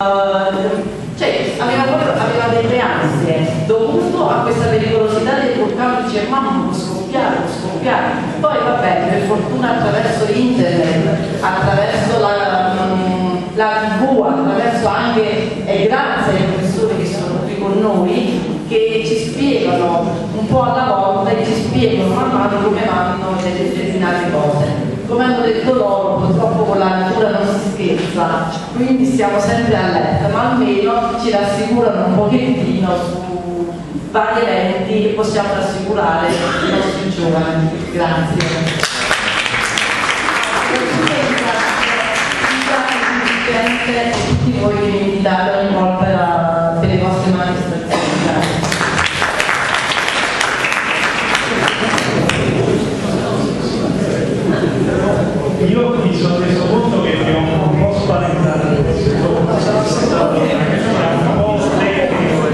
Uh, cioè, aveva, aveva, delle ansie dovuto a questa pericolosità del vulcano, dice mamma può scoppiare, può scoppiare. Poi vabbè, per fortuna attraverso internet, attraverso la, mm, la tv, attraverso anche, e grazie ai professori che sono qui con noi, che ci spiegano un po' alla volta e ci spiegano man mano come vanno le determinate cose come hanno detto loro, purtroppo con la natura non si scherza, quindi siamo sempre allerta, ma almeno ci rassicurano un pochettino su vari eventi che possiamo rassicurare i nostri giovani. Grazie. e tutti voi che mi invitate ogni volta per le vostre manifestazioni. io mi sono reso conto che mi ho un po' spaventato questo è un po' tecnico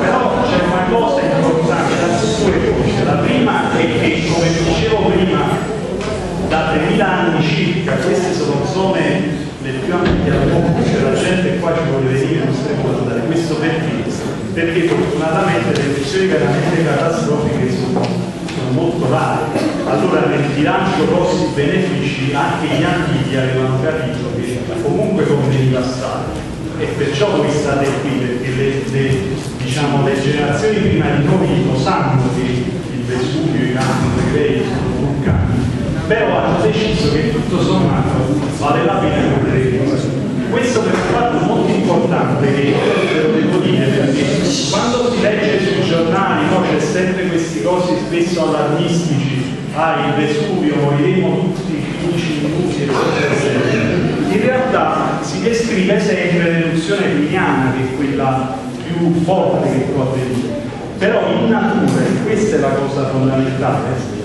però c'è una cosa importante da due cose la prima è che come dicevo prima da 3000 anni circa queste sono zone le mondo cioè la gente qua ci vuole venire non si può andare questo perché? perché fortunatamente le elezioni veramente catastrofiche sono molto rare. Allora nel bilancio costi-benefici anche gli antichi avevano capito che comunque conveniva stare e perciò voi state qui perché le, le, diciamo, le generazioni prima di noi lo sanno che il Vesuvio, i Canto, i Grei sono vulcani, però hanno deciso che tutto sommato vale la pena correre questo per un fatto molto importante che ve lo devo dire perché quando si legge sui giornali no, c'è sempre questi cosi spesso allarmistici ah il Vesuvio moriremo tutti 15 minuti eccetera eccetera. In realtà si descrive sempre l'eruzione pliniana che è quella più forte che può avvenire. Però in natura e questa è la cosa fondamentale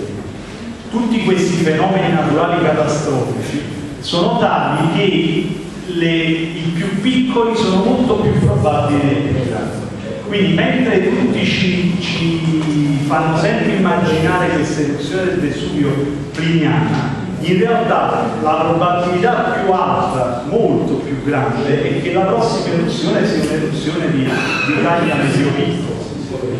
tutti questi fenomeni naturali catastrofici sono tali che le, i più piccoli sono molto più probabili dei più grandi. Quindi mentre tutti ci, ci fanno sempre immaginare questa eruzione del Vesuvio pliniana, in realtà la probabilità più alta, molto più grande, è che la prossima eruzione sia un'eruzione di, di taglia meteorito.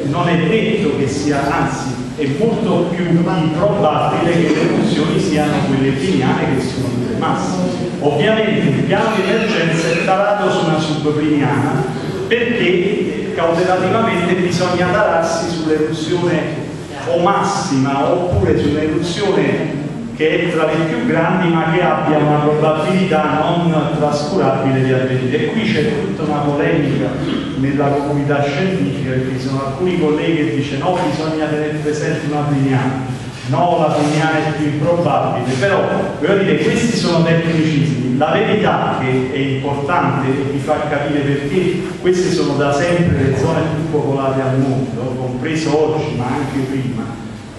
Non è detto che sia, anzi, è molto più improbabile che le eruzioni siano quelle pliniane che sono le massime. Ovviamente il piano di emergenza è tarato su una subpliniana perché cautelativamente bisogna tararsi sull'eruzione o massima oppure sull'eruzione che è tra le più grandi ma che abbia una probabilità non trascurabile di avvenire. E qui c'è tutta una polemica nella comunità scientifica perché ci sono alcuni colleghi che dicono no, bisogna tenere presente una pliniana no, la pliniana è più improbabile, però voglio dire, questi sono tecnicismi. La verità che è importante e vi fa capire perché queste sono da sempre le zone più popolate al mondo, compreso oggi ma anche prima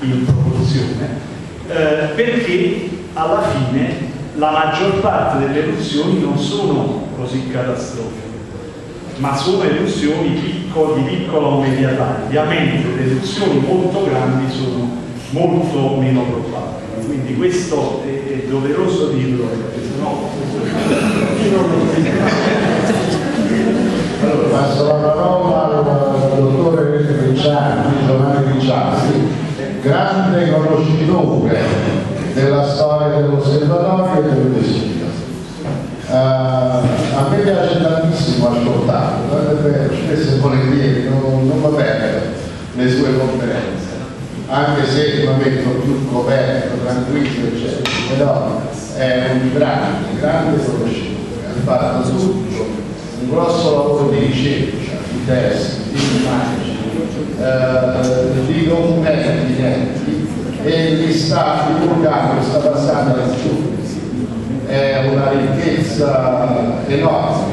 in proporzione, eh, perché alla fine la maggior parte delle eruzioni non sono così catastrofiche, ma sono eruzioni piccole, di piccola o media taglia, mentre le eruzioni molto grandi sono molto meno probabili. Quindi questo è, è doveroso dirlo, perché sennò... Allora, passo la parola al dottore Ricciardi, Giovanni Ricciardi, grande conoscitore della storia dell'osservatorio e del vessillo. Uh, a me piace tantissimo ascoltarlo, spesso e volentieri non, non va bene le sue conferenze anche se lo metto più coperto, tranquillo, eccetera, però è un grande, grande conoscitore, ha fatto tutto, un grosso lavoro di ricerca, di testi, di immagini, eh, di documenti inerti e li sta divulgando, sta passando a tutti. È una ricchezza enorme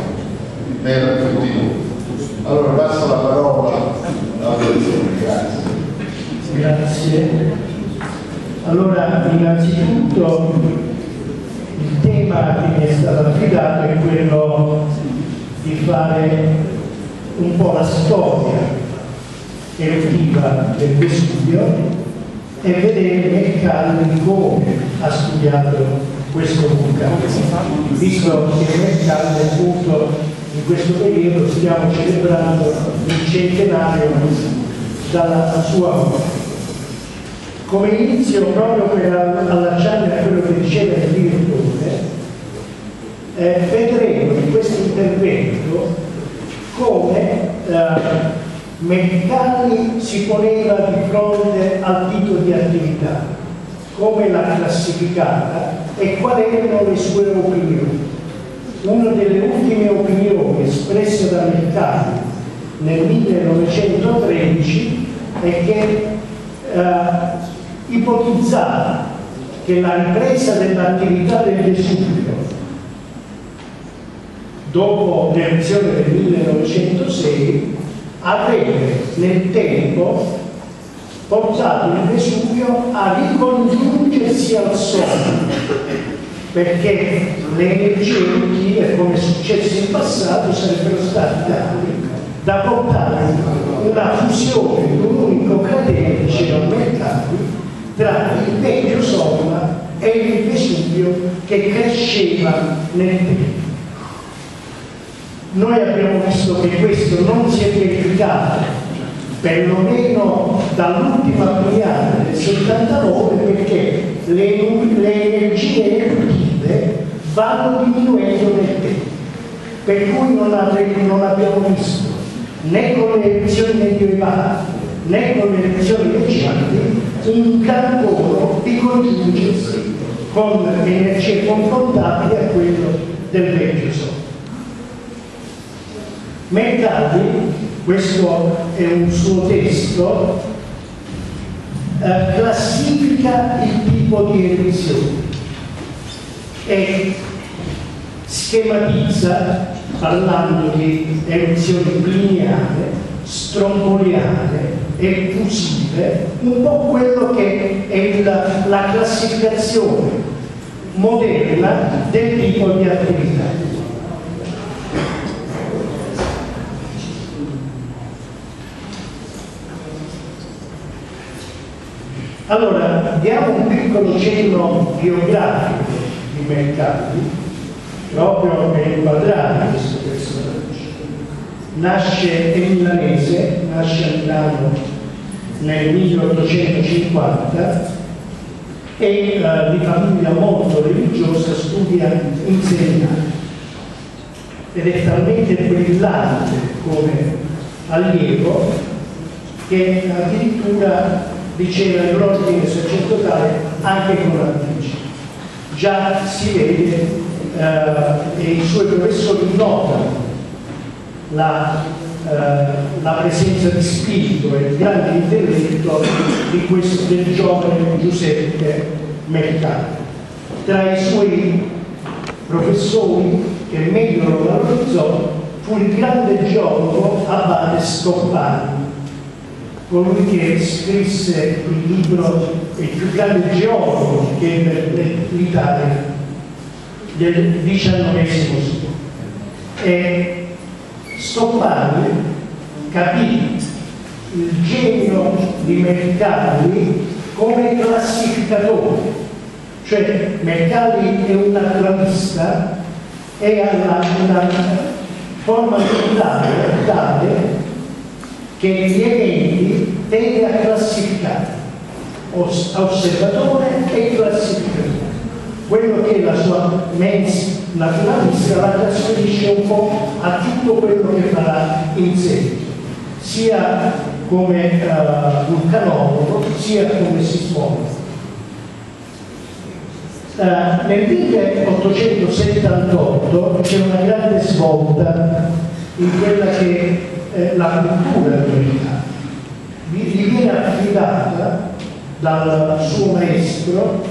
per tutti noi. Allora passo la parola a grazie. Grazie. Allora, innanzitutto il tema che mi è stato affidato è quello di fare un po' la storia eruttiva del Vesuvio e vedere Mercalli come ha studiato questo vulcano, visto che Mercalli appunto in questo periodo stiamo celebrando il centenario dalla sua morte. Come inizio, proprio per allacciarmi a quello che diceva il direttore, eh, vedremo in questo intervento come eh, Meccani si poneva di fronte al titolo di attività, come l'ha classificata e quali erano le sue opinioni. Una delle ultime opinioni espresse da Meccani nel 1913 è che eh, ipotizzava che la ripresa dell'attività del Vesuvio dopo l'elezione del 1906 avrebbe nel tempo portato il Vesuvio a ricongiungersi al Sole perché le energie emotive, come è successo in passato, sarebbero state tali da portare una fusione di un unico cratere, diceva Mercati, tra il vecchio Somma e il Vesuvio che cresceva nel tempo. Noi abbiamo visto che questo non si è verificato perlomeno dall'ultima pigliata del 79 perché le, le energie eruptive vanno diminuendo nel tempo per cui non, avremo, non abbiamo visto né con le elezioni medievali né con le elezioni recenti un carbone di congiungersi con energie confrontabili a quello del vecchio Sole. Mercati, questo è un suo testo, eh, classifica il tipo di eruzione e schematizza parlando di eruzioni lineari, stromboliane e fusive, un po' quello che è la, la classificazione moderna del tipo di attività. Allora, diamo un piccolo cenno biografico di Mercati, proprio per inquadrare questo personaggio. Nasce è milanese, nasce a Milano nel 1850 e eh, di famiglia molto religiosa studia in seminario ed è talmente brillante come allievo che addirittura diceva l'ordine sacerdotale anche con l'anticipo. Già si vede eh, e i suoi professori notano la, eh, la, presenza di spirito e il grande intelletto di questo, del giovane Giuseppe Mercato. Tra i suoi professori che meglio lo valorizzò fu il grande geologo Abate Stoppani colui che scrisse il libro, il più grande geologo che ebbe l'Italia del XIX secolo. E Stoppani capì il genio di Mercalli come classificatore, cioè Mercalli è un naturalista e ha una forma mentale tale che gli eventi tende a classificare, osservatore e classificatore. Quello che la sua mens naturalista la trasferisce un po' a tutto quello che farà in seguito, sia come uh, vulcanologo, sia come sismologo. Uh, nel 1878 c'è una grande svolta in quella che eh, la cultura domenicale. Gli viene affidata dal suo maestro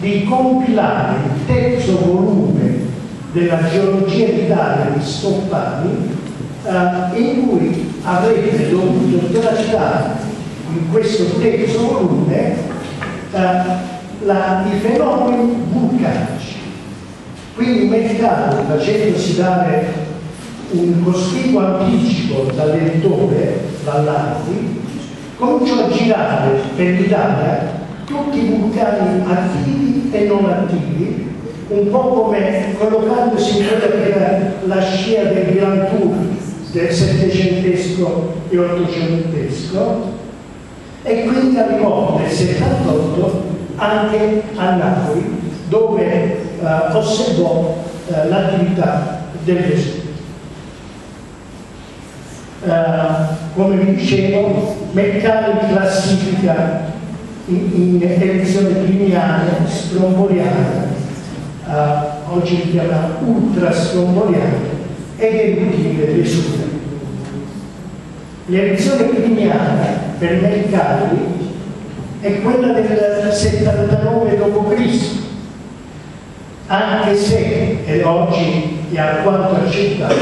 di compilare il terzo volume della geologia d'Italia di Stoppani eh, in cui avrebbe dovuto trattare in questo terzo volume eh, la, i fenomeni vulcanici. Quindi Mercato, facendosi dare un cospicuo anticipo dall'elettore Vallanti, cominciò a girare per l'Italia tutti i vulcani attivi e non attivi un po' come collocandosi in quella la scia del Grand Tour del settecentesco e ottocentesco e quindi arrivò nel 78 anche a Napoli dove eh, osservò eh, l'attività del Vesuvio. Uh, come vi dicevo, Meccani classifica in, in elezione pliniana, stromboliana, uh, oggi si chiama ultra stromboliana, ed erudire Vesuvio. L'elezione pliniana per Meccani è quella del 79 d.C., anche se, e oggi è alquanto accettato,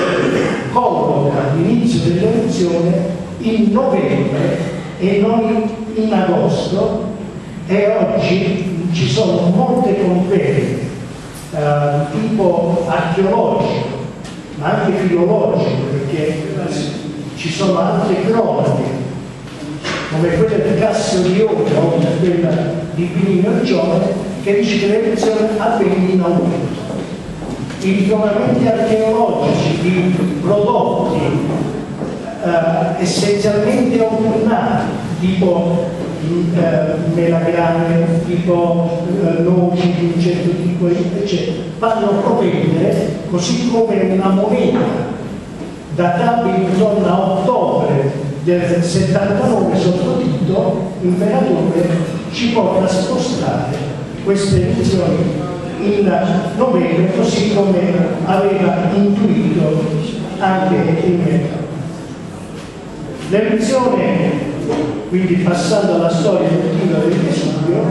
colloca l'inizio dell'elezione in novembre e non in agosto e oggi ci sono molte conferme eh, tipo archeologico ma anche filologico perché ci sono altre cronache come quella di Cassio Lione o quella di Plinio Giovane che dice che l'elezione avvenne in aumento. I ritrovamenti archeologici di prodotti eh, essenzialmente autunnali, tipo eh, melagrane, tipo eh, noci di un certo tipo, eccetera, fanno propendere, così come una moneta databile intorno a ottobre del 79 sotto Tito, l'imperatore ci porta a spostare queste elezioni in novembre, così come aveva intuito anche il mercato. L'elezione, quindi passando alla storia effettiva del Vesuvio,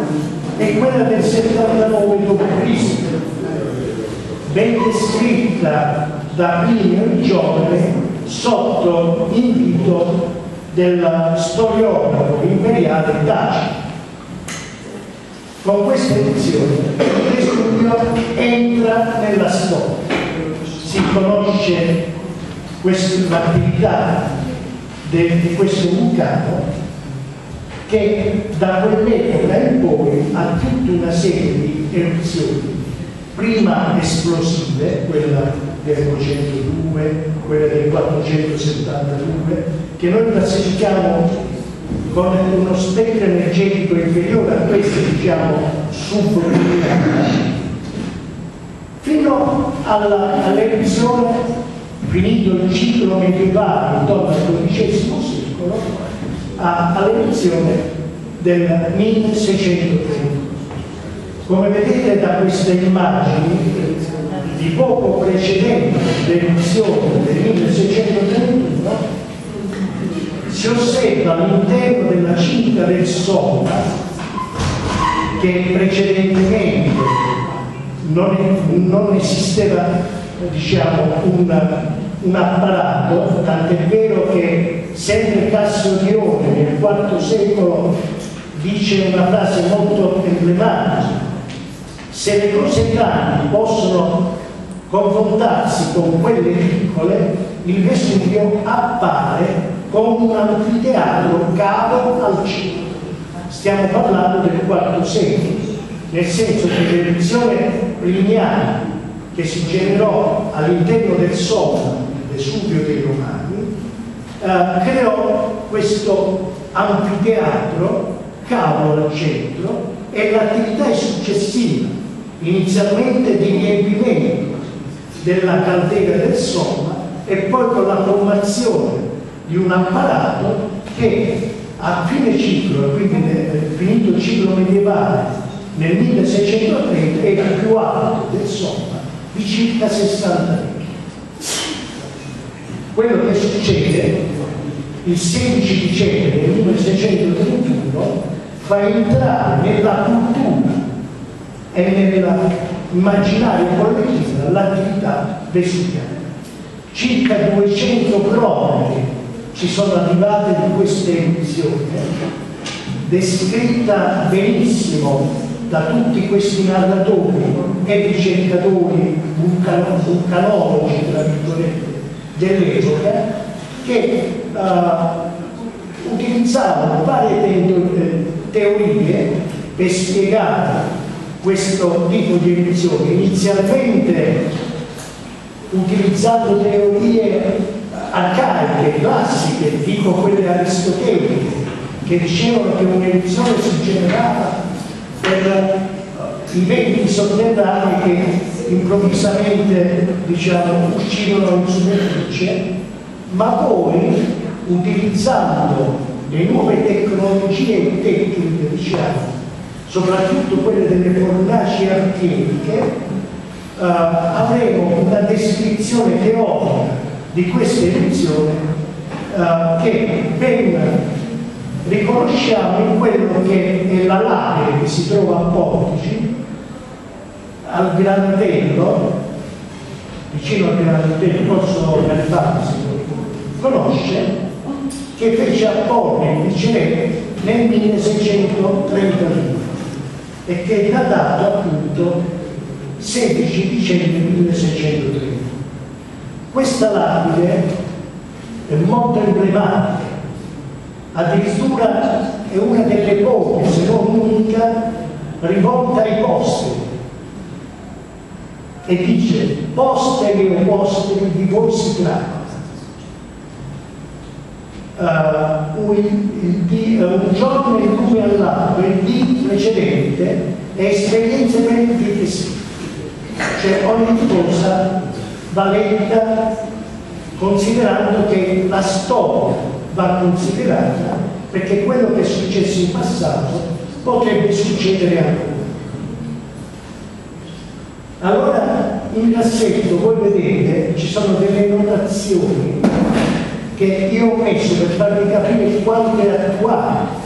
è quella del 79 d.C., ben descritta da Plinio il Giovane sotto invito del storiografo imperiale Tacito con questa edizione Vesuvio entra nella storia, si conosce l'attività di questo vulcano che da quell'epoca in poi ha tutta una serie di eruzioni, prima esplosive, quella del 402, quella del 472, che noi classifichiamo con uno spettro energetico inferiore a questo diciamo subluminare fino all'elezione finito il ciclo medievale intorno al XII secolo all'elezione del 1630 come vedete da queste immagini di poco precedente l'elezione del 1631 si osserva all'interno della cinta del Soma che precedentemente non, non esisteva diciamo, un, un, apparato, tant'è vero che sempre Cassio nel IV secolo dice una frase molto emblematica. Se le cose grandi possono confrontarsi con quelle piccole il Vesuvio appare con un anfiteatro cavo al cielo. Stiamo parlando del IV secolo, nel senso che l'edizione pliniana che si generò all'interno del Soma, Vesuvio dei Romani, eh, creò questo anfiteatro cavo al centro e l'attività è successiva, inizialmente di riempimento della caldera del Soma e poi con la formazione di un apparato che a fine ciclo, quindi nel, finito il ciclo medievale, nel 1630 era più alto del Somma di circa 60 metri. Quello che succede il 16 dicembre del 1631 fa entrare nella cultura e nell'immaginario collettivo l'attività vesuviana. Circa 200 cronache ci sono arrivate di questa edizione, descritta benissimo da tutti questi narratori e ricercatori vulcanologi, tra virgolette, dell'epoca, che uh, utilizzavano varie te teorie per spiegare questo tipo di eruzioni, inizialmente utilizzando teorie arcaiche, classiche, tipo quelle aristoteliche, che dicevano che un'eruzione si generava per uh, i venti sotterranei che improvvisamente diciamo, uscivano in superficie, ma poi utilizzando le nuove tecnologie tecniche, diciamo, soprattutto quelle delle fornaci archetiche, uh, avremo una descrizione teorica di questa edizione uh, che ben riconosciamo in quello che è la lapide che si trova a Portici, al Grandello, vicino al Grandello, Corso Garibaldi si conosce, che fece apporre il Viceré nel 1632 e che è datato appunto 16 dicembre 1630. Questa lapide è molto emblematica, addirittura è una delle poche, se non l'unica, rivolta ai posteri. E dice, posteri o posteri di voi si tratta. Uh, un, il, un, giorno in cui all'anno, il dì precedente, è esperienze per il dì sì. Cioè ogni cosa va letta considerando che la storia va considerata perché quello che è successo in passato potrebbe succedere ancora. Allora in cassetto voi vedete ci sono delle notazioni che io ho messo per farvi capire quanto è attuale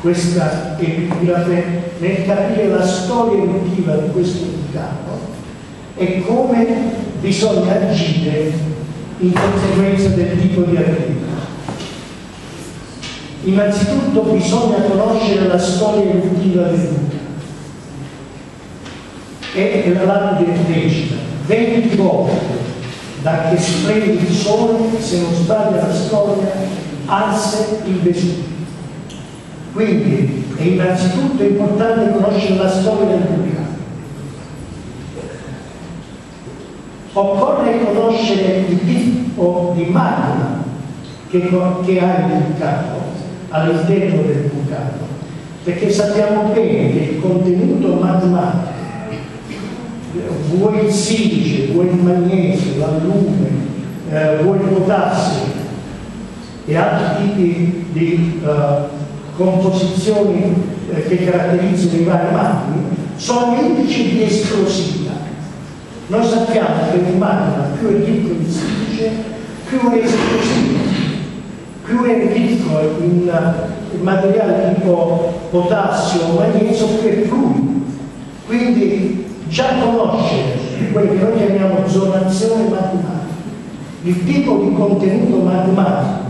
questa epigrafe nel capire la storia emotiva di questo capo e come bisogna agire in conseguenza del tipo di attività. Innanzitutto bisogna conoscere la storia evolutiva del Buddha e la recita 20 volte da che splende il sole, se non sbaglia la storia, alse il Vesuvio. Quindi è innanzitutto importante conoscere la storia del Buddha Occorre conoscere il tipo di magma che, che ha il bucato all'interno del bucato, perché sappiamo bene che il contenuto magmatico, vuoi il silice, vuoi il magnesio, l'allume, eh, vuoi il potassio e altri tipi di uh, composizioni eh, che caratterizzano i vari magmi, sono indici di esplosività noi sappiamo che l'umano più è ricco in silice, più è esplosivo, più è ricco in, in materiali tipo potassio o magnesio, più è fluido. Quindi già conoscere quello che noi chiamiamo zonazione matematica, il tipo di contenuto matematico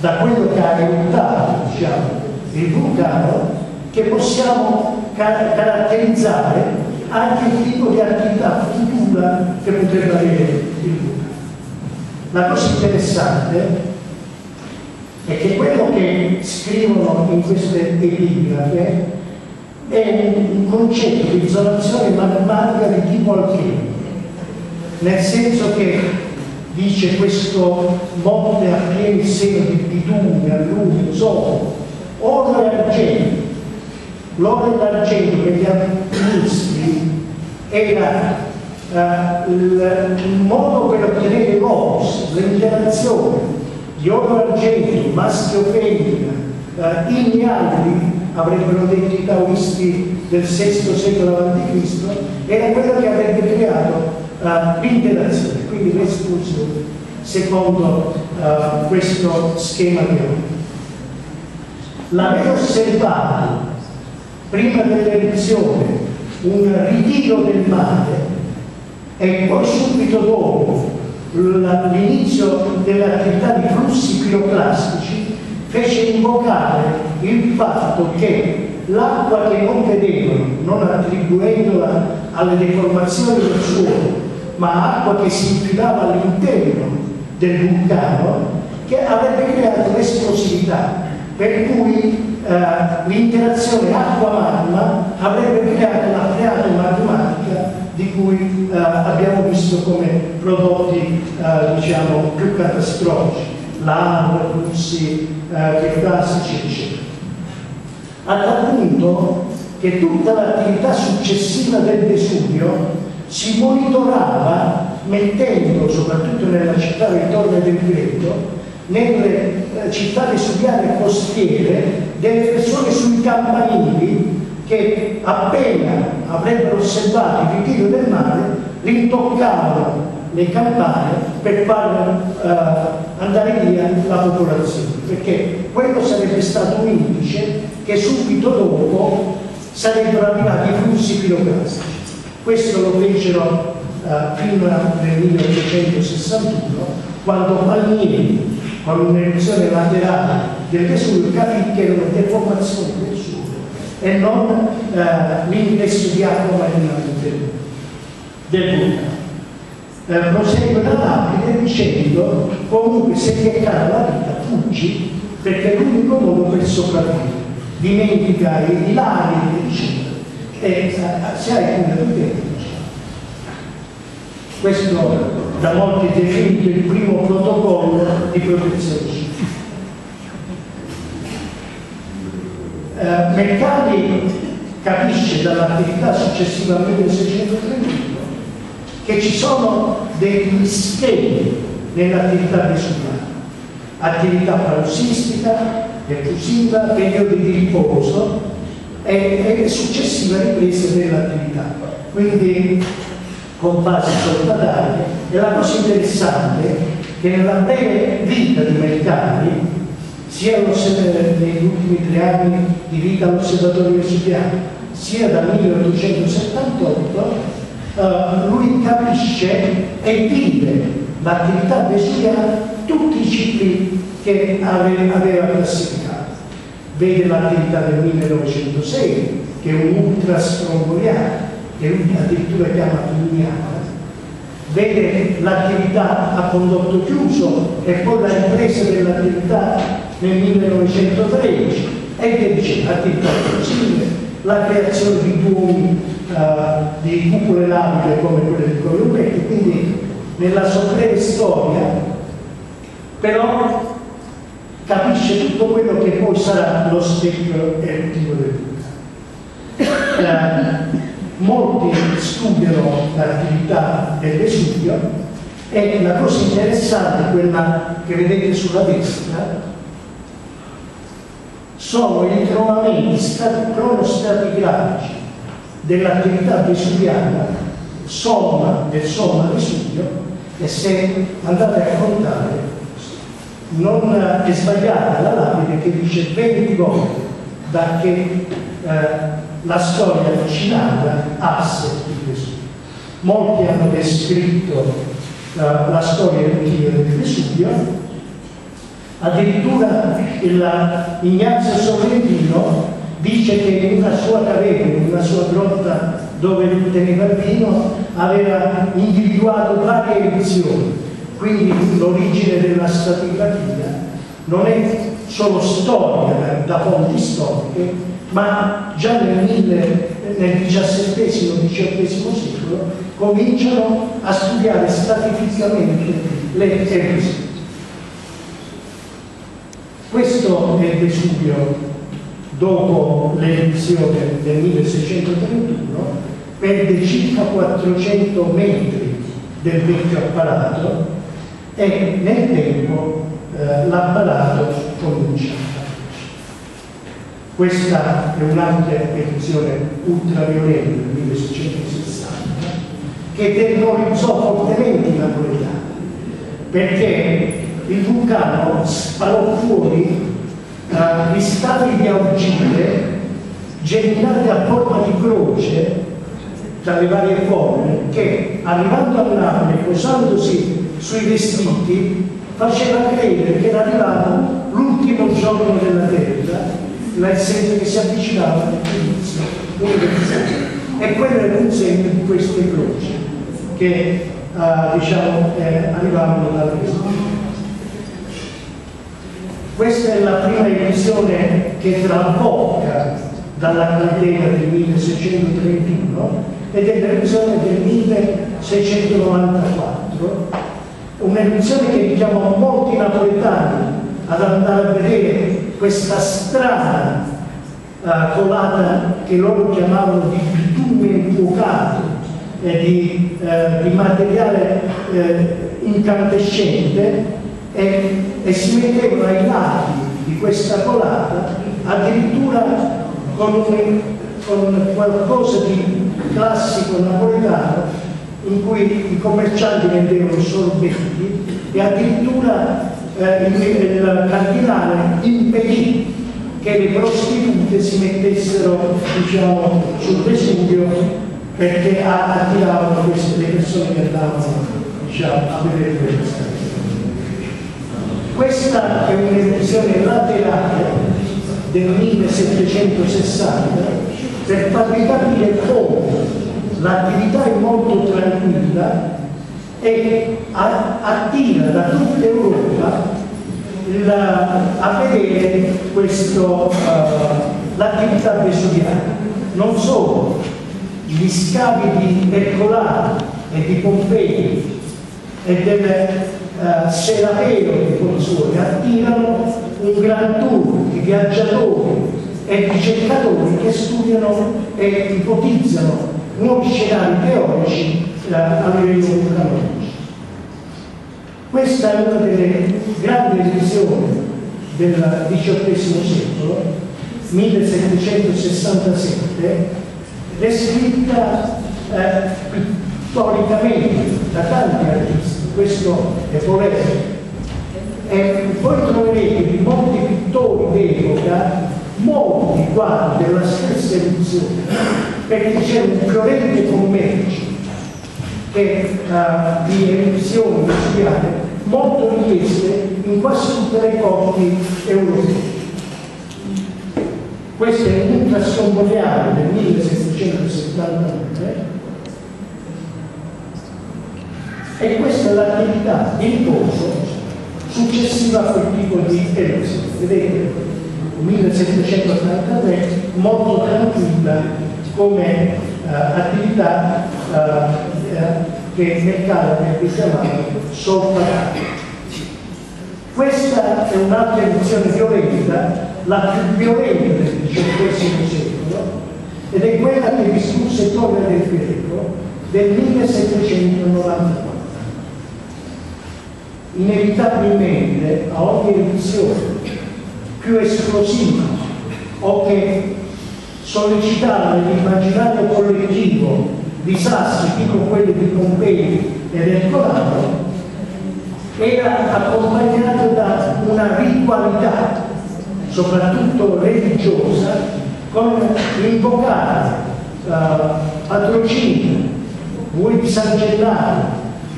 da quello che ha aiutato diciamo, il vulcano che possiamo car caratterizzare anche il tipo di attività futura che potrebbe avere il Buddha. La cosa interessante è che quello che scrivono in queste epigrafe è un concetto di isolazione matematica di tipo alchemico, nel senso che dice questo monte a pieni seno di bitume, allumi, solo, oro e argento, l'oro e l'argento che gli alchimisti era uh, il, modo per ottenere l'opus, l'interazione di oro argento, maschio femmina, uh, ignari, avrebbero detto i taoisti del VI secolo a.C., era quello che avrebbe creato uh, l'interazione, quindi l'espulsione, secondo uh, questo schema di oro. L'aver osservato prima dell'elezione un ritiro del mare e poi subito dopo l'inizio dell'attività di flussi piroclastici fece invocare il fatto che l'acqua che non vedevano, non attribuendola alle deformazioni del suolo, ma acqua che si infilava all'interno del vulcano, che avrebbe creato l'esplosività, per cui eh, l'interazione acqua-magma avrebbe creato la freata magmatica di cui eh, abbiamo visto come prodotti eh, diciamo, più catastrofici, lava, flussi eh, eccetera. A tal punto che tutta l'attività successiva del Vesuvio si monitorava mettendo, soprattutto nella città Vittoria del Greto, nelle eh, città vesuviane costiere, delle persone sui campanili che appena avrebbero osservato il ritiro del mare rintoccavano le campane per far uh, andare via la popolazione, perché quello sarebbe stato un indice che subito dopo sarebbero arrivati i flussi piroclastici. Questo lo fecero uh, fino nel 1861, quando Palmieri, con un'eruzione laterale del Vesuvio, capì che erano deformazioni del suolo e non eh, l'ingresso di acqua marina del, del vulcano. Eh, prosegue da Davide dicendo comunque se ti è cara la vita fuggi perché è l'unico modo per sopravvivere. Dimentica i lari eccetera e eh, se hai di te questo da molti definito il primo protocollo di protezione. Civile eh, Mercalli capisce dall'attività successiva al 1631 che ci sono degli schemi nell'attività vesuviana, attività parossistica, effusiva, periodi di riposo e, e successiva ripresa dell'attività. Quindi con base solfatarie e la cosa interessante che nella breve vita di Mercalli sia negli ultimi tre anni di vita all'osservatorio vesuviano, sia dal 1878, eh, lui capisce e vive l'attività vesuviana tutti i cicli che aveva, aveva classificato. Vede l'attività del 1906, che è un ultrastromboliano, che lui addirittura chiama pliniana, vede l'attività a condotto chiuso e poi la ripresa dell'attività nel 1913 e che dice? Attività possibile, la creazione di tuoni uh, di cupole labile come quelle di Columbretti, quindi nella sua breve storia però capisce tutto quello che poi sarà lo specchio erutivo del vita. Uh, molti studiano l'attività del Vesuvio e la cosa interessante, quella che vedete sulla destra, sono i ritrovamenti cronostratigrafici dell'attività vesuviana, somma del somma Vesuvio, e se andate a contare non è sbagliata la lapide che dice 20 volte da che eh, la storia avvicinata asse di Vesuvio. Molti hanno descritto eh, la storia evolutiva del Vesuvio Addirittura Ignazio Sorrentino dice che in una sua caverna, in una sua grotta dove teneva il vino, aveva individuato varie edizioni. Quindi l'origine della stratigrafia non è solo storia da fonti storiche, ma già nel, nel XVII-XVIII secolo cominciano a studiare stratificamente le erosioni. Questo è Vesuvio dopo l'elezione del 1631, perde circa 400 metri del vecchio apparato e nel tempo eh, l'apparato comincia. Questa è un'altra eruzione ultraviolenta del 1660 che terrorizzò fortemente i napoletani perché il vulcano sparò fuori uh, cristalli di argille geminati a forma di croce tra le varie forme che arrivando a Napoli posandosi sui vestiti faceva credere che era arrivato l'ultimo giorno della terra nel senso che si avvicinava all'inizio e quello era un segno di queste croci che uh, diciamo eh, arrivavano dal vestito Questa è la prima edizione che trabocca dalla candela del 1631 ed è l'edizione del 1694, un'edizione che richiama molti napoletani ad andare a vedere questa strana uh, colata che loro chiamavano di bitume infuocato e di, uh, di materiale uh, incandescente e, e si mettevano ai lati di questa colata addirittura con, con qualcosa di classico napoletano in cui i commercianti vendevano sorbetti e addirittura eh, il, il cardinale impedì che le prostitute si mettessero diciamo, sul Vesuvio perché attiravano queste, le persone che andavano diciamo, a vedere questa. Questa è un'edizione laterale del 1760 per farvi capire come l'attività è molto tranquilla e attira da tutta Europa la, a vedere uh, l'attività vesuviana. Non solo, gli scavi di Ercolano e di Pompei e del uh, Serapeo di Console attirano un gran tour di viaggiatori e ricercatori che studiano e ipotizzano nuovi scenari teorici eh, a livello vulcanoso. Questa è una delle grandi edizioni del XVIII secolo, 1767, descritta eh, pittoricamente da tanti artisti, questo è Polese. E poi troverete di molti pittori d'epoca molti quadri della stessa edizione, perché c'è un fiorente commercio che, uh, di edizioni musicali molto richieste in quasi tutte le corti europee. Questo è l'ultra scomboliale del 1779 e questa è l'attività di riposo successiva a quel tipo di elezione. Vedete, 1783 molto tranquilla come uh, attività uh, che nel caso che chiamavano soffragati. Questa è un'altra edizione violenta, la più violenta del XVIII secolo, ed è quella che discusse Torre del Greco del 1794. Inevitabilmente a ogni edizione più esplosiva o che sollecitava nell'immaginario collettivo disastri tipo quelli di Pompei e del Corano era accompagnato da una ritualità, soprattutto religiosa, con invocare uh, patrocini, vuoi di San Gennaro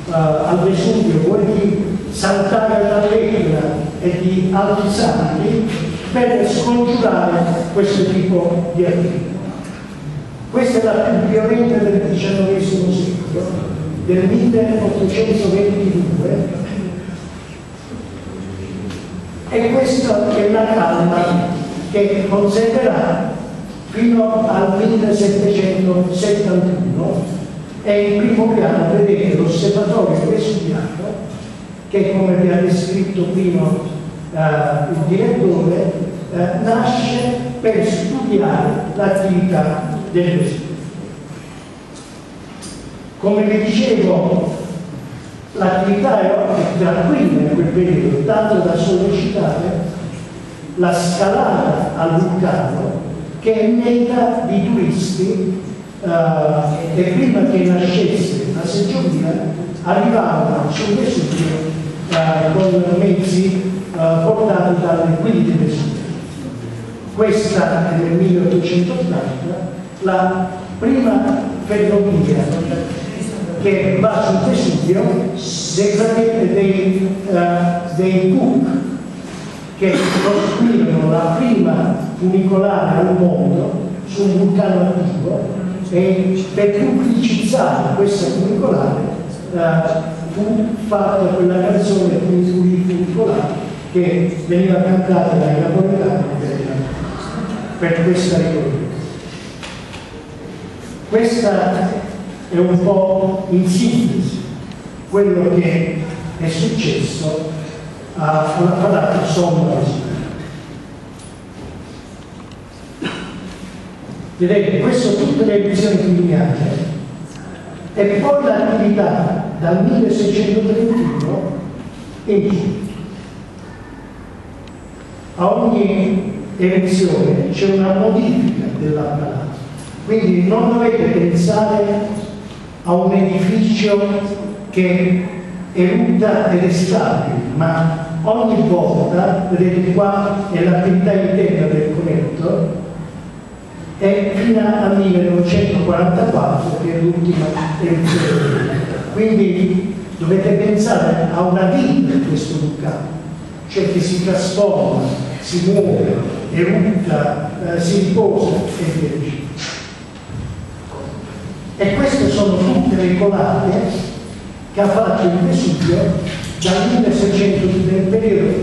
uh, al Vesuvio, vuoi di saltare all'Allegria e di altri santi per scongiurare questo tipo di attività. Questa è la più violenta del XIX secolo, del 1822, e questa è la calma che conserverà fino al 1771 e in primo piano vedete l'osservatorio vesuviano che come vi ha descritto prima eh, il direttore eh, nasce per studiare l'attività del Gesù. Come vi dicevo, l'attività è tranquilla in quel periodo, tanto da sollecitare la scalata al vulcano che è meta di turisti uh, e prima che nascesse la seggiovia arrivavano sul Vesuvio con mezzi uh, portati dalle guide Vesuvio. Questa è nel 1880 la prima ferrovia che va sul Vesuvio dei, dei, uh, dei Cook che costruirono la prima funicolare al mondo su un vulcano attivo e per pubblicizzare questa funicolare uh, fu fatta quella canzone con cui il funicolare che veniva cantata dai napoletani per questa ricorrenza. Questa è un po' in sintesi quello che è successo alla Palazzo Somma Vedete, questo sono tutte le visioni criminali. E poi l'attività dal 1631 in giù. A ogni elezione c'è una modifica dell'apparato. Quindi non dovete pensare a un edificio che erutta ed è stabile, ma ogni volta, vedete qua è l'attività interna del conetto, e fino al 1944 che è l'ultima elezione. Quindi dovete pensare a una vita di questo vulcano, cioè che si trasforma, si muove, erutta, eh, si riposa e via E queste sono tutte le colate che ha fatto il Vesuvio dal 1600, del periodo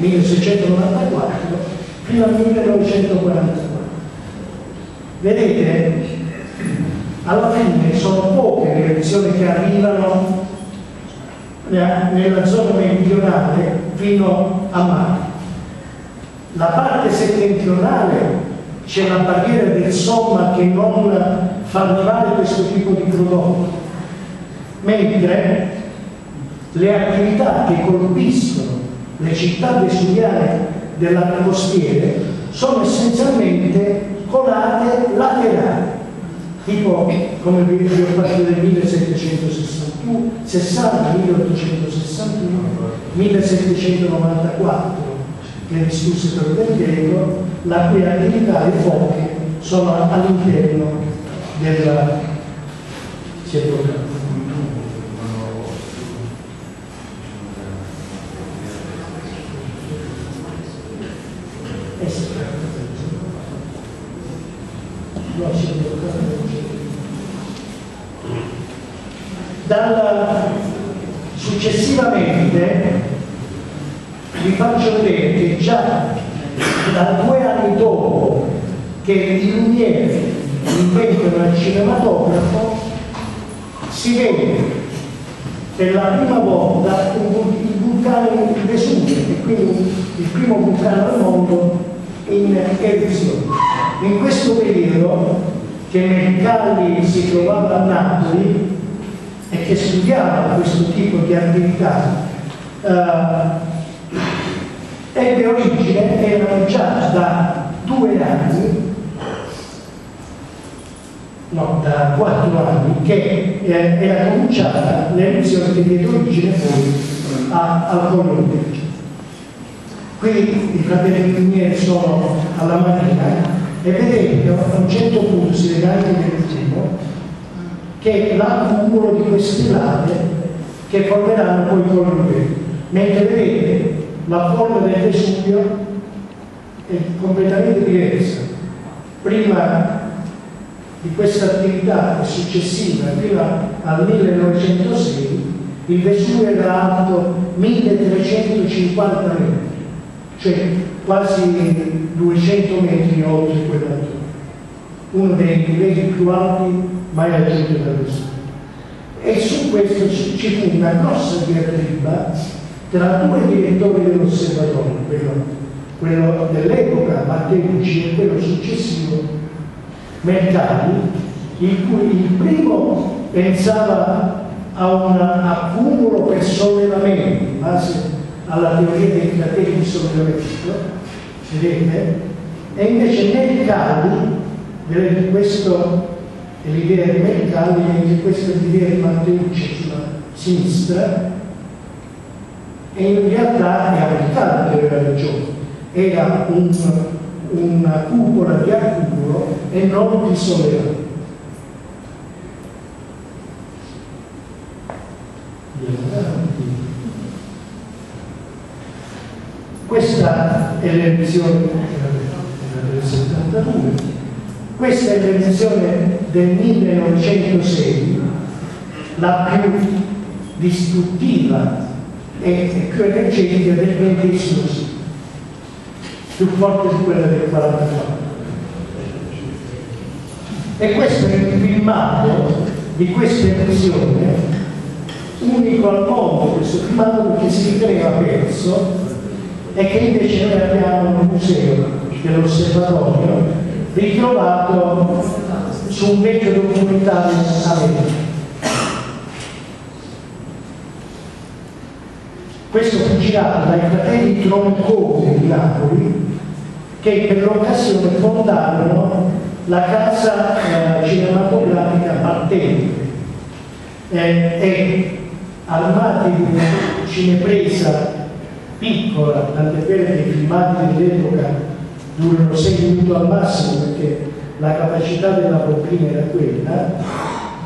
1613-1694 fino al 1944. Vedete, alla fine sono poche le elezioni che arrivano nella zona meridionale fino a mare. La parte settentrionale c'è la barriera del Somma che non fa arrivare questo tipo di prodotto, mentre le attività che colpiscono le città vesuviane della costiere sono essenzialmente colate laterali, tipo come vi ho fatto del 1761, 60, 1861, 1794 che discusse per greco, la cui attività e poche sono all'interno Dalla, successivamente vi faccio vedere che già da due anni dopo che i Lumiere inventano il cinematografo si vede per la prima volta il vulcano Vesuvio e quindi il primo vulcano al mondo in eruzione. In questo periodo che Mercalli si trovava a Napoli e che studiava questo tipo di attività, eh, ebbe origine, erano già da due anni, no, da quattro anni, che eh, era cominciata l'elezione che diede origine poi al Colombo. Qui i fratelli minieri sono alla marina e vedete a un certo punto si vede anche nell'ultimo che l'accumulo di queste lave che formeranno poi il Columbia. Mentre vedete la forma del Vesuvio è completamente diversa. Prima di questa attività successiva, fino al 1906, il Vesuvio era alto 1350 metri cioè quasi 200 metri oltre quell'altore, uno dei livelli più alti mai raggiunti da nessuno. E su questo ci fu una grossa diatriba tra due direttori dell'osservatorio, quello, quello dell'epoca, Matteucci, e quello successivo, Mercalli, in cui il primo pensava a un accumulo per sollevamento in base alla teoria crateri di sollevamento, vedete? E invece Mercalli, questo è l'idea di Mercalli, mentre questa è l'idea di Matteucci sulla sinistra, e in realtà è applicata per aveva ragione. Era un, una cupola di accumulo e non di sollevamento. Questa è l'elezione del 72, questa è l'elezione del 1906, la più distruttiva e più energetica del XX secolo, più forte di quella del 44. E questo è il filmato di questa eruzione unico al mondo, questo filmato che si riteneva perso e che invece noi abbiamo nel museo dell'osservatorio ritrovato su un vecchio documentario americano. Questo fu girato dai fratelli Troncone di Napoli che per l'occasione fondarono la casa eh, cinematografica Partente eh, e armati di una cinepresa piccola, tant'è vero che i filmati dell'epoca durano 6 minuti al massimo perché la capacità della bobina era quella,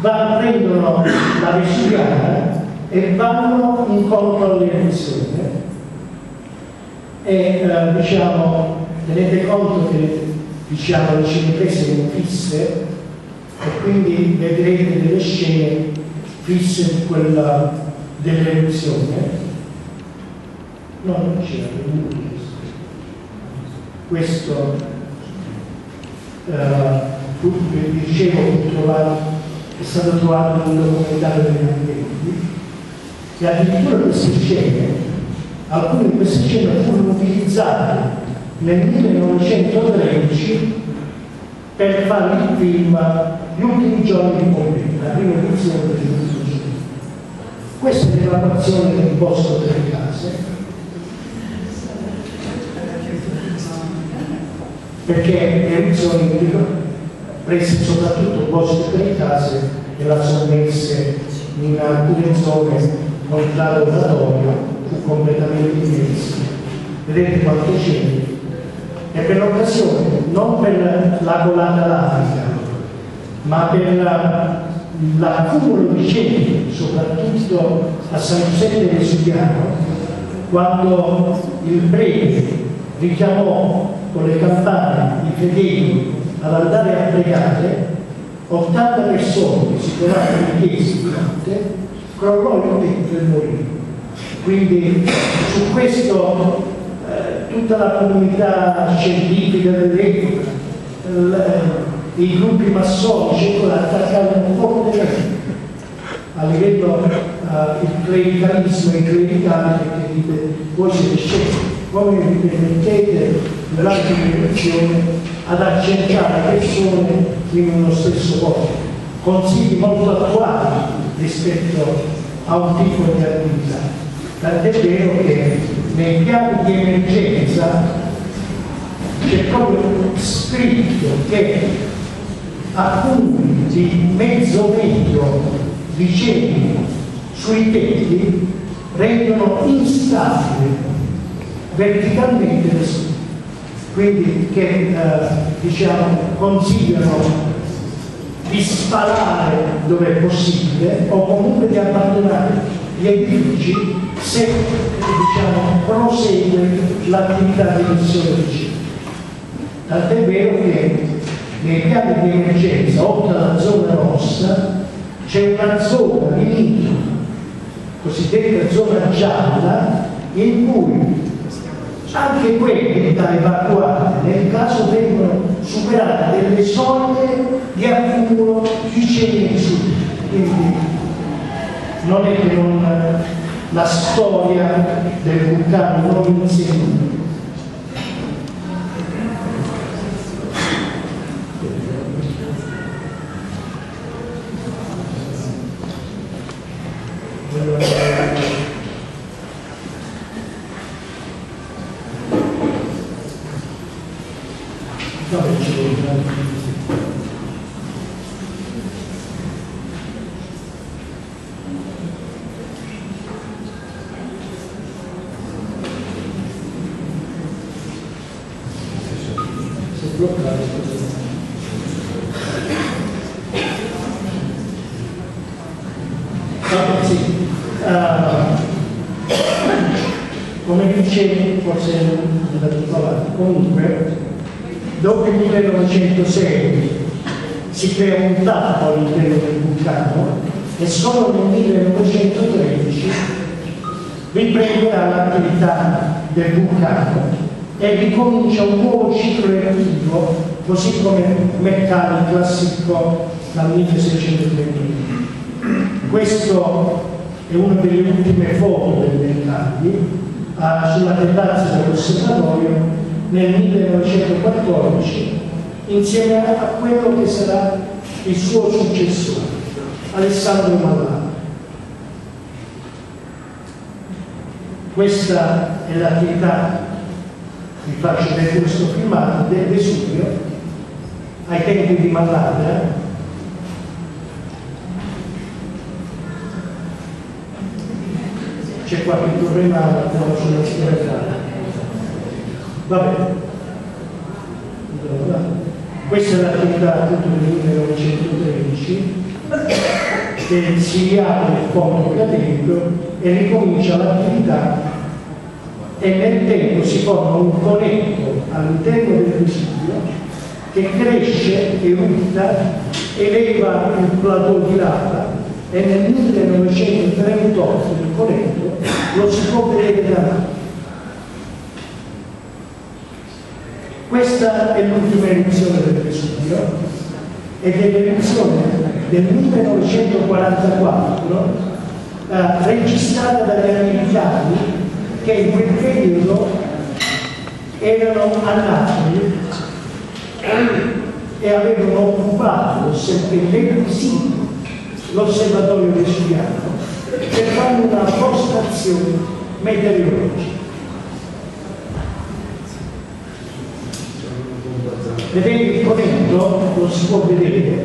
va, prendono la vesuviana e vanno incontro all'emissione e eh, diciamo tenete conto che diciamo le cineprese sono fisse e quindi vedrete delle scene fisse di quella dell'eruzione. No non c'era questo uh, dicevo è stato trovato un documentario degli anni e addirittura queste scene, alcune di queste scene furono utilizzate nel 1913 per fare il film Gli ultimi giorni di Pompei, la prima edizione ultimi giorni. Questa è l'evacuazione del bosco delle case, perché le edizioni prese soprattutto il bosco delle case e la sommesse in alcune zone montato oratorio fu completamente immenso. Vedete quanto c'è? E per l'occasione, non per la colata laica, ma per l'accumulo di ceneri, soprattutto a San Giuseppe Vesuviano, quando il prete richiamò con le campane i fedeli andare a pregare, 80 persone che si trovavano in chiesa notte crollò il tetto e morì. Quindi su questo eh, tutta la comunità scientifica dell'epoca, eh, i gruppi massonici attaccavano fortemente a livello uh, il clericalismo e i clericali perché dite voi siete scemi, come vi permettete nell'altra direzione ad accettare persone in uno stesso posto, consigli molto attuali rispetto a un tipo di attività. Tant'è vero che nei piani di emergenza c'è proprio scritto che alcuni di mezzo metro di cenni sui tetti rendono instabile verticalmente strutture quindi che eh, diciamo, consigliano di sparare dove è possibile o comunque di abbandonare gli edifici se diciamo, prosegue l'attività di di cibo. Tant'è vero che nei piani di emergenza, oltre alla zona rossa, c'è una zona limitrofa, cosiddetta zona gialla, in cui anche quelle da evacuare nel caso vengono superate delle soglie di accumulo di ceneri quindi non è che non, la storia del vulcano non insegna dopo il 1906 si crea un tappo all'interno del vulcano e solo nel 1913 riprenderà l'attività del vulcano e ricomincia un nuovo ciclo eruttivo, così come Mercalli classificò dal 1631. Questo è una delle ultime foto del Mercalli sulla terrazza dell'osservatorio nel 1914 insieme a quello che sarà il suo successore, Alessandro Mallà. Questa è l'attività, vi faccio vedere questo filmato, del Vesuvio ai tempi di Malladra. C'è qualche problema sulla sicurezza. Va bene. Questa è l'attività del 1913 che si riapre il fondo accademico e ricomincia l'attività e nel tempo si forma un conetto all'interno del residuo che cresce, erutta, eleva il plateau di lava e nel 1938 il conetto lo si può vedere da Questa è l'ultima edizione del Vesuvio ed è l'edizione del 1944 eh, registrata dagli americani che in quel periodo erano a Napoli e avevano occupato l'osservatorio vesuviano per fare una postazione meteorologica. Vedete il conetto, lo si può vedere,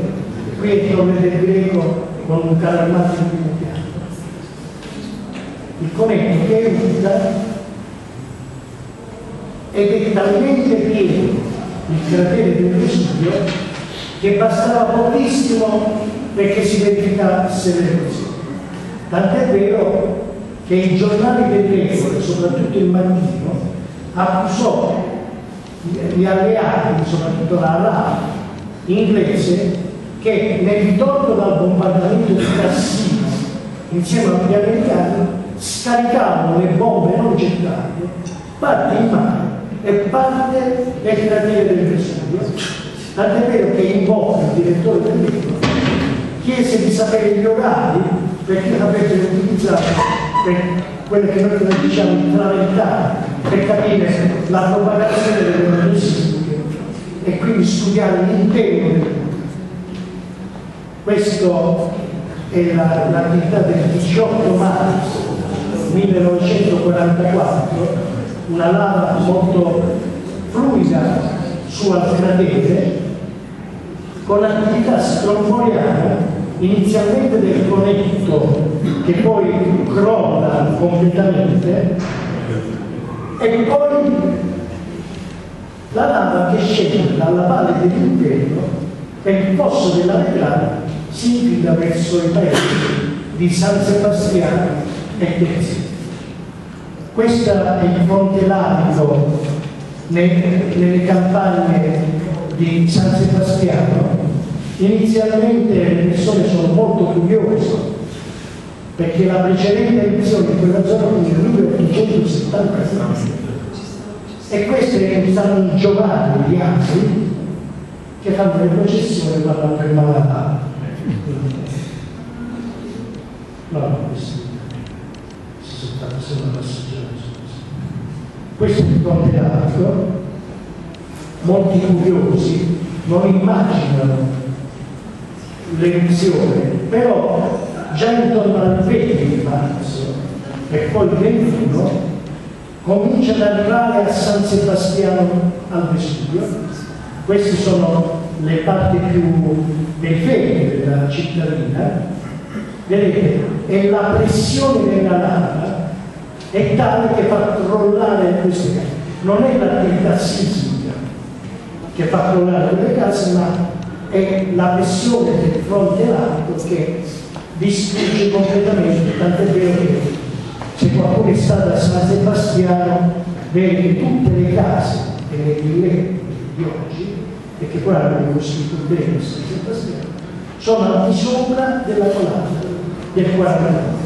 qui trovate il greco con un calammato in primo piano. Il conetto che è unita ed è talmente pieno il cratere del Vesuvio che bastava pochissimo perché si verificasse l'erosione. Tant'è vero che i giornali del greco, soprattutto il mattino, accusò gli alleati, soprattutto la RAF inglese, che nel ritorno dal bombardamento di Cassino insieme agli americani scaricavano le bombe non gettate parte in mare e parte nel cratere del Vesuvio tant'è vero che in bocca il direttore del libro chiese di sapere gli orari perché avrebbero utilizzato per quelle che noi diciamo travettare per capire la propagazione delle notizie e quindi studiare l'intero del. Questa è l'attività la, del 18 marzo 1944, una lava molto fluida su al cratere con l'attività stromboliana inizialmente del conetto che poi crolla completamente e poi la lava che scende dalla valle dell'inferno per il fosso della Vetrana si infila verso i paesi di San Sebastiano e Terzino. Questo è il fronte lavico nelle campagne di San Sebastiano. Inizialmente le persone sono molto curiose perché la precedente edizione di quella zona fu nel 1876 e questi stanno i giovani di altri che fanno le processioni e vanno per malata no, no, questo si stati solo passeggiati questo è il ponte molti curiosi non immaginano l'edizione però già intorno al 20 marzo e poi il 21 comincia ad arrivare a San Sebastiano al Vesuvio. Queste sono le parti più periferiche della cittadina. Vedete, e la pressione della lava è tale che fa crollare queste case. Non è l'attività sismica che fa crollare le case, ma è la pressione del fronte alto che distrugge completamente, tant'è vero che se qualcuno è stato a San Sebastiano vede che tutte le case e le villette di oggi, e che poi hanno costruito bene San Sebastiano, sono al di sopra della colonna del 49.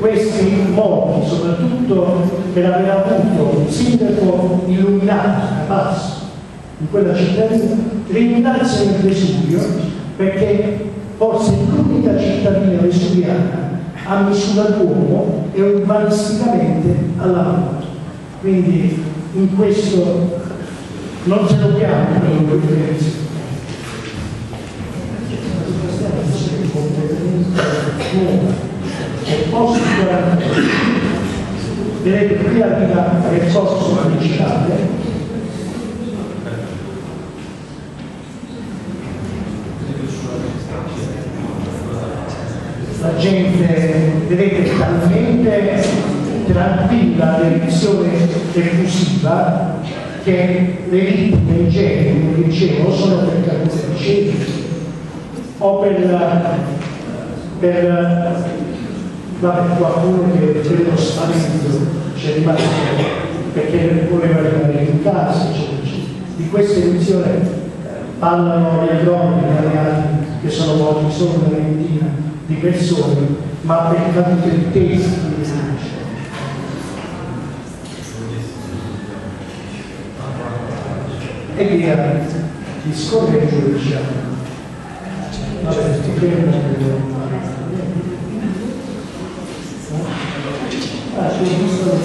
questi morti, soprattutto per aver avuto un sindaco illuminato, capace, in quella cittadina, ringraziano il Vesuvio perché forse l'unica cittadina vesuviana a misura d'uomo e urbanisticamente all'avanti. Quindi in questo non ce dobbiamo che e posto 40 vedete qui arriva il costo principale la gente vedete talmente tranquilla l'elezione diffusiva che le vittime in genere, come dicevo, sono per carnefici o per, per vabbè, qualcuno che per lo spavento c'è rimasto perché voleva rimanere in casa, eccetera, Di questa edizione parlano gli agronomi italiani che sono morti solo una ventina di persone, ma per cadute testi di e via di scorreggio diciamo. Vabbè ti fermo ah c'è un gusto del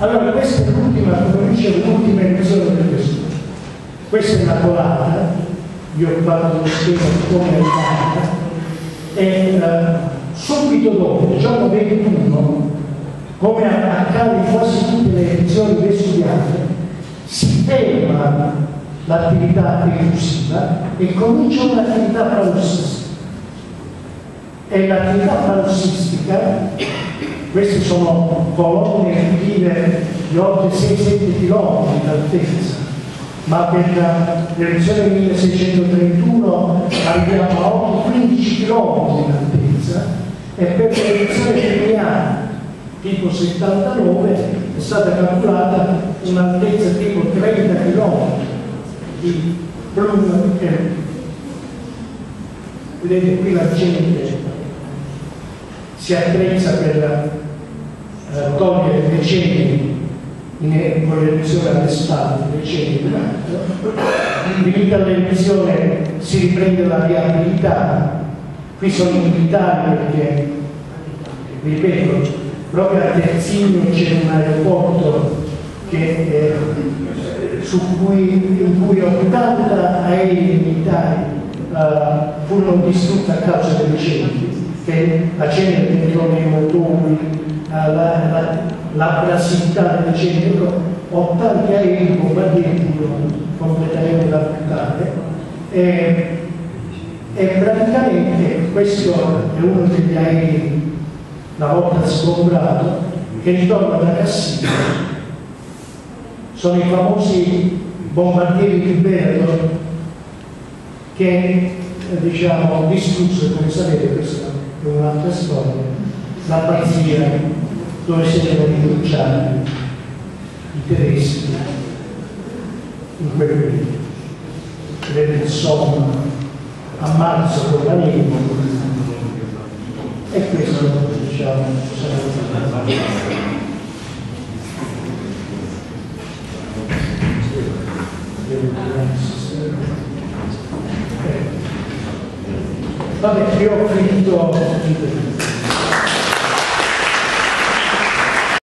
allora questa è l'ultima come dicevo l'ultima episodio del questo questa è una colata io ho fatto lo schema come è fatta e uh, subito dopo, giorno 21 come accade in quasi tutte le edizioni vesuviane, si ferma l'attività diffusiva e comincia un'attività parossistica. E l'attività parossistica, queste sono colonne di oltre 6-7 km d'altezza, ma per l'elezione 1631 arriviamo a oltre 15 km d'altezza e per l'elezione femminile tipo 79 è stata calcolata un'altezza tipo 30 km di plum vedete qui la gente si attrezza per eh, togliere le ceneri in, con l'elezione alle spalle, le ceneri in alto finita l'elezione si riprende la viabilità. Qui sono i militari perché ripeto proprio a Terzino c'è un aeroporto che, eh, cui, in cui 80 aerei militari uh, furono distrutti a causa dei ceneri, che la cenere dentro nei motori, uh, la, la, la dei ceneri, 80 aerei bombardieri completamente rappresentati e, e praticamente questo è uno degli aerei una volta sgombrato, che ritorna da Cassino. Sono i famosi bombardieri di Berlo che eh, diciamo distrussero, come sapete questa è un'altra storia, la pazzia si erano rinunciati i tedeschi in quel periodo. Vedete insomma a marzo con la lingua e questo diciamo, Vabbè, io ho finito